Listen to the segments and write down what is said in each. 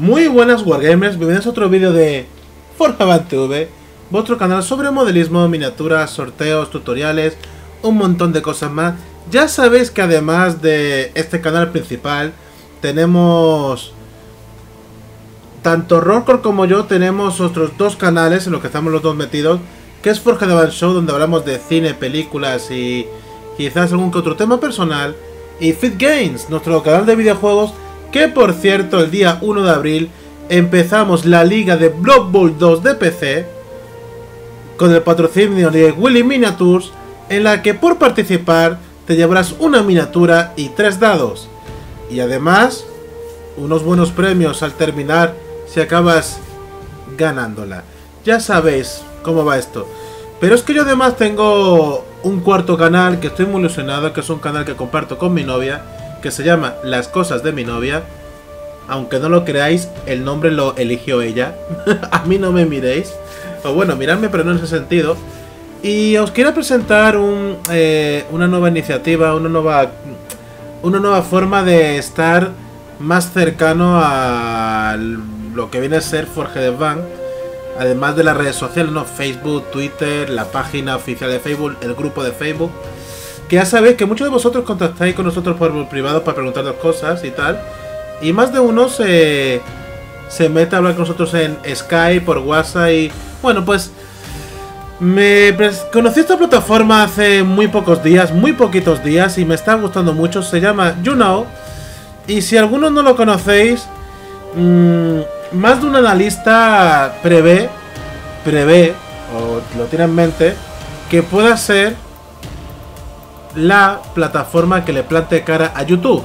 Muy buenas Wargamers, bienvenidos a otro vídeo de Forjaban TV, vuestro canal sobre modelismo, miniaturas, sorteos, tutoriales, un montón de cosas más. Ya sabéis que además de este canal principal, tenemos... Tanto Rockcore como yo tenemos otros dos canales en los que estamos los dos metidos, que es Forja de Show, donde hablamos de cine, películas y quizás algún que otro tema personal, y Fit Games, nuestro canal de videojuegos, que por cierto el día 1 de abril empezamos la liga de Blood Bowl 2 de PC, con el patrocinio de Willy Miniatures, en la que por participar te llevarás una miniatura y tres dados. Y además, unos buenos premios al terminar si acabas ganándola. Ya sabéis cómo va esto. Pero es que yo además tengo un cuarto canal que estoy muy ilusionado, que es un canal que comparto con mi novia, que se llama Las cosas de mi novia. Aunque no lo creáis, el nombre lo eligió ella. A mí no me miréis. O bueno, miradme, pero no en ese sentido. Y os quiero presentar un, eh, una nueva iniciativa, una nueva, una nueva forma de estar más cercano a lo que viene a ser Forge de Van. Además de las redes sociales, ¿no? Facebook, Twitter, la página oficial de Facebook, el grupo de Facebook. Que ya sabéis que muchos de vosotros contactáis con nosotros por privado para preguntarnos cosas y tal. Y más de uno se, se mete a hablar con nosotros en Skype, por WhatsApp y... Bueno, pues... Me conocí esta plataforma hace muy pocos días, muy poquitos días, y me está gustando mucho. Se llama YouKnow. Y si algunos no lo conocéis, mmm, más de un analista prevé, prevé, o lo tiene en mente, que pueda ser la plataforma que le plante cara a YouTube.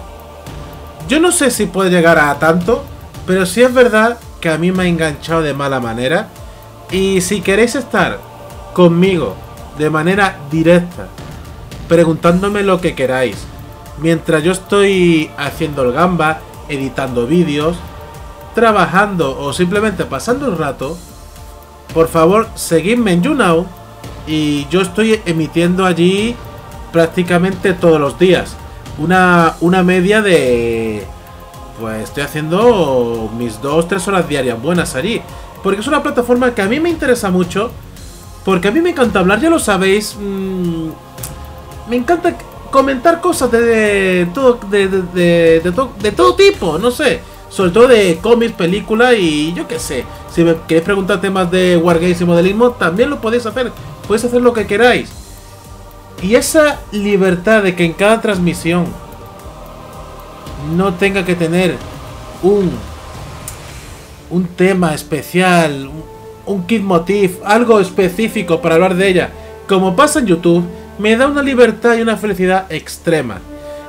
Yo no sé si puede llegar a tanto, pero sí es verdad que a mí me ha enganchado de mala manera. Y si queréis estar conmigo de manera directa, preguntándome lo que queráis, mientras yo estoy haciendo el gamba, editando vídeos, trabajando o simplemente pasando el rato, por favor seguidme en YouNow y yo estoy emitiendo allí prácticamente todos los días. Una, una media de... Pues estoy haciendo mis 2-3 horas diarias buenas allí. Porque es una plataforma que a mí me interesa mucho. Porque a mí me encanta hablar, ya lo sabéis. Mmm, me encanta comentar cosas de, todo, de, de, de, de todo tipo, no sé sobre todo de cómics, películas y yo qué sé. Si me queréis preguntar temas de Wargames y modelismo, también lo podéis hacer. Podéis hacer lo que queráis. Y esa libertad de que en cada transmisión no tenga que tener un, un tema especial, un, un kit motif, algo específico para hablar de ella, como pasa en YouTube, me da una libertad y una felicidad extrema.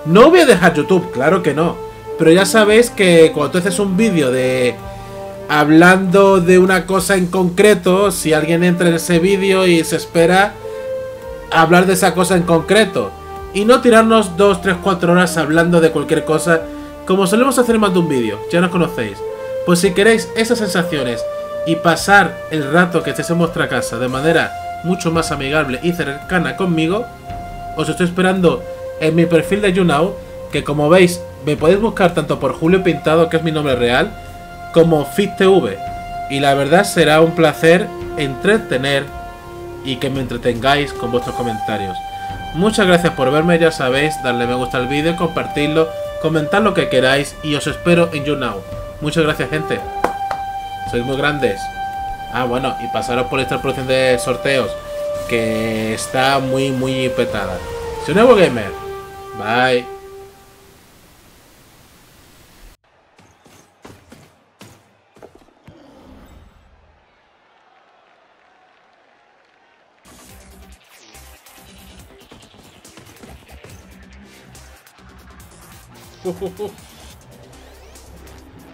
No voy a dejar YouTube, claro que no. Pero ya sabéis que cuando haces un vídeo de hablando de una cosa en concreto, si alguien entra en ese vídeo y se espera hablar de esa cosa en concreto y no tirarnos 2, 3, 4 horas hablando de cualquier cosa como solemos hacer más de un vídeo, ya nos conocéis. Pues si queréis esas sensaciones y pasar el rato que estéis en vuestra casa de manera mucho más amigable y cercana conmigo, os estoy esperando en mi perfil de YouNow, que como veis me podéis buscar tanto por Julio Pintado, que es mi nombre real, como FitTV. Y la verdad será un placer entretener y que me entretengáis con vuestros comentarios. Muchas gracias por verme, ya sabéis, darle me gusta al vídeo, compartirlo, comentar lo que queráis y os espero en YouNow. Muchas gracias gente. Sois muy grandes. Ah, bueno, y pasaros por esta producción de sorteos, que está muy, muy petada. Soy nuevo gamer. Bye.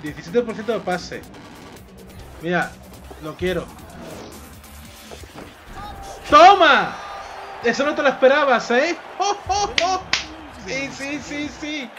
17% de pase. Mira, lo quiero. ¡Toma! Eso no te lo esperabas, ¿eh? ¡Oh! Sí, sí, sí, sí.